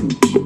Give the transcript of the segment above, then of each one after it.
Mm-hmm.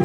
I